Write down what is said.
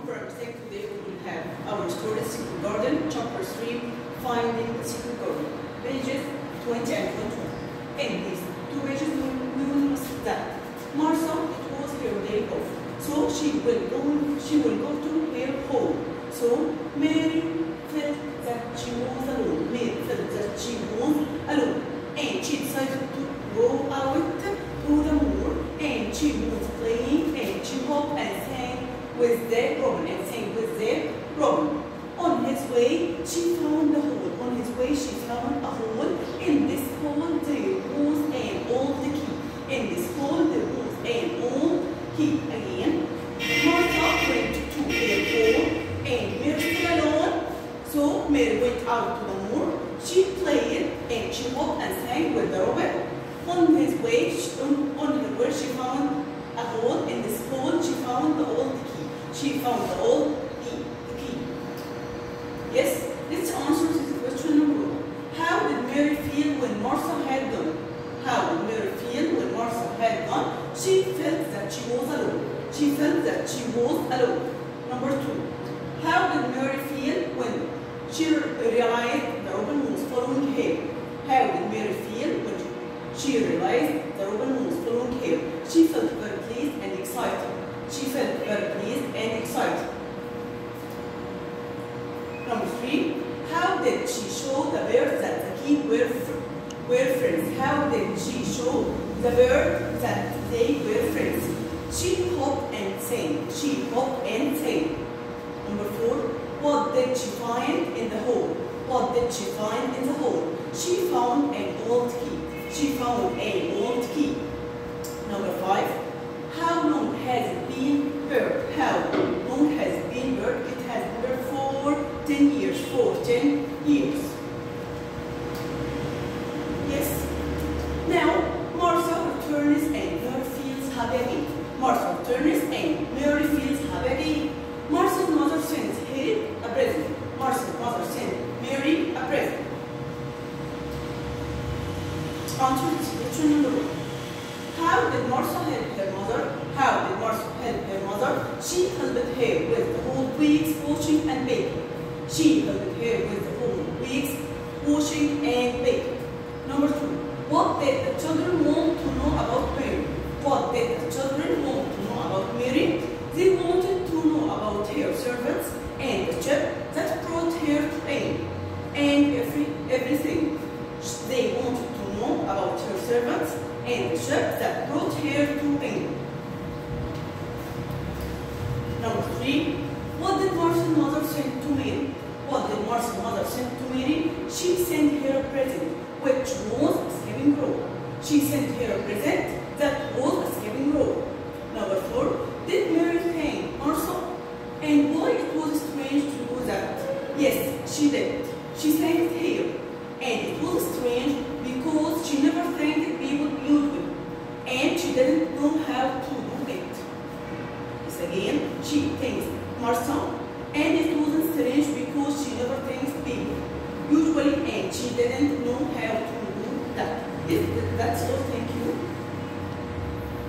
For example, today we will have our story Secret Garden, chapter 3, Finding the Secret Garden, pages 20 and 21. In these two pages, we will notice that Martha, it was her day off, so she will go, she will go to her home. So Mary felt that she was alone. Mary felt that she was alone, and she decided to go out to the moor, and she was playing, and she hopped and sang with the robin and sang with the robin. On his way, she found a hole. On his way, she found a hole. In this hole, there was an old key. In this hole, there was an old key. Again, Martha went to her hole, and Mary alone. So Mary went out to the moor. She played and she walked and sang with the robin. On his way, she, on, on her way, she found a hole. In this hole, she found the old key. She found the old key. The key. Yes, let's answer this question number one. How did Mary feel when Martha had gone? How did Mary feel when Martha had gone? She felt that she was alone. She felt that she was alone. Number two. How did Mary feel when she realized the robin was following her? How did Mary feel when she realized the robin was following her? She felt very pleased and excited. She felt very pleased and excited. Number three, how did she show the bird that the key were, were friends? How did she show the bird that they were friends? She hopped and sang. She hopped and sang. Number four, what did she find in the hole? What did she find in the hole? She found an old key. She found an old key. Number five, how long has it been bird? How long has it been bird? It has been bird for 10 years. For 10 years. Yes. Now, Martha returns and Mary happy again. Martha and Mary feels happy again. Martha's mother sends her a present. Martha's mother sends Mary a present. Answer this question number one. How did Martha help her mother? How did Martha help her mother? She helped her with the whole week's washing and baking. She helped her with the whole week's washing and baking. Number two, what did the children want to know about Mary? What did the children want to know about Mary? They wanted to know about her servants and the ship that brought her to Ain and every, everything. They wanted to know about her servants and the ship that brought her to Ain. Number three, what did Martha's mother send to Mary? What did Martha's mother send to Mary? She sent her a present, which was a skipping rope. She sent her a present that was a skipping rope. Number four, did Mary thank Martha? And why it was strange to do that? Yes, she did. She thanked her. And it was strange because she never thanked people usually. And she didn't know how to do it. Yes, again, she thanks Martha. And it wasn't strange because she never thanks people usually and she didn't know how to do that. Yes, that's all. Thank you.